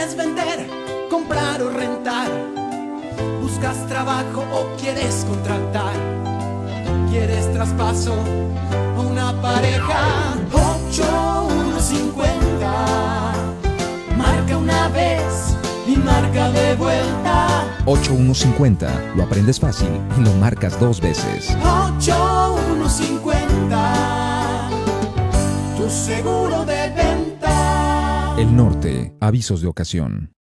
¿Quieres vender, comprar o rentar? ¿Buscas trabajo o quieres contratar? ¿Quieres traspaso o una pareja? 8150 Marca una vez y marca de vuelta 8150. Lo aprendes fácil y lo marcas dos veces. 8150 Tu seguro de. Avisos de ocasión.